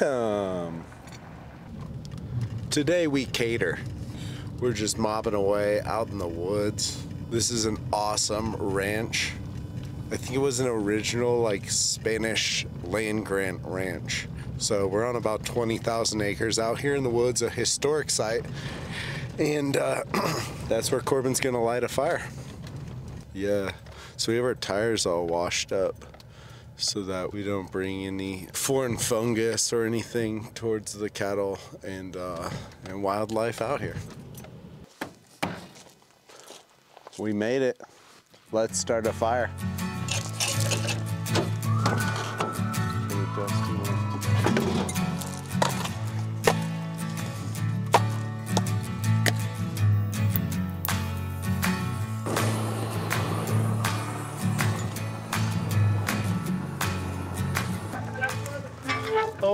welcome. Today we cater. We're just mopping away out in the woods. This is an awesome ranch. I think it was an original like Spanish land grant ranch. So we're on about 20,000 acres out here in the woods, a historic site. And uh, that's where Corbin's gonna light a fire. Yeah, so we have our tires all washed up so that we don't bring any foreign fungus or anything towards the cattle and, uh, and wildlife out here. We made it. Let's start a fire.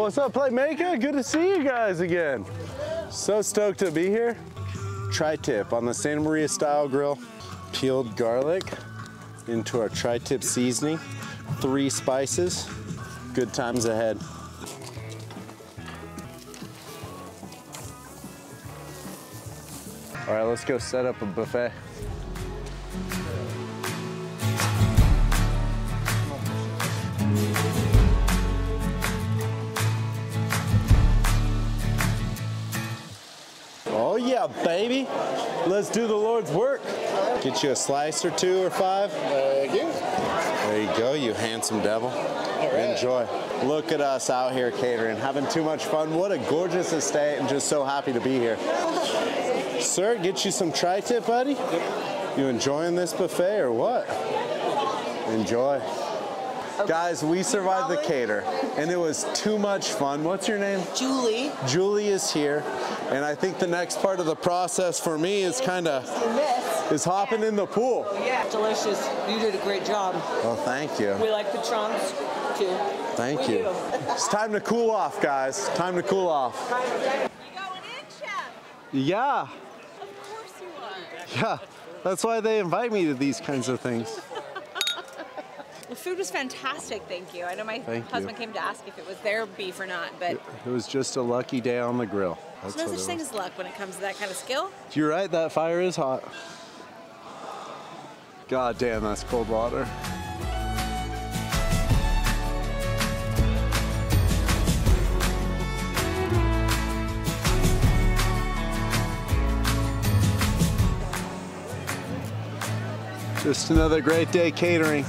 What's up, Playmaker? Good to see you guys again. So stoked to be here. Tri-tip on the Santa Maria style grill. Peeled garlic into our tri-tip seasoning. Three spices. Good times ahead. All right, let's go set up a buffet. Yeah, baby. Let's do the Lord's work. Get you a slice or two or five. Thank you. There you go, you handsome devil. Enjoy. Look at us out here catering, having too much fun. What a gorgeous estate, and just so happy to be here. Sir, get you some tri-tip, buddy? You enjoying this buffet or what? Enjoy. Guys, we survived the cater, and it was too much fun. What's your name? Julie. Julie is here, and I think the next part of the process for me is kind of is hopping in the pool. Oh, yeah. Delicious. You did a great job. Well, thank you. We like the trunks too. Thank We you. do. It's time to cool off, guys. Time to cool off. You going in, Chef? Yeah, Of course you are. yeah. That's why they invite me to these kinds of things. The food was fantastic, thank you. I know my Thank you. husband came to ask if it was their beef or not, but It was just a lucky day on the grill. That's there's no such thing as luck when it comes to that kind of skill. You're right, that fire is hot. God damn, that's cold water. Just another great day catering.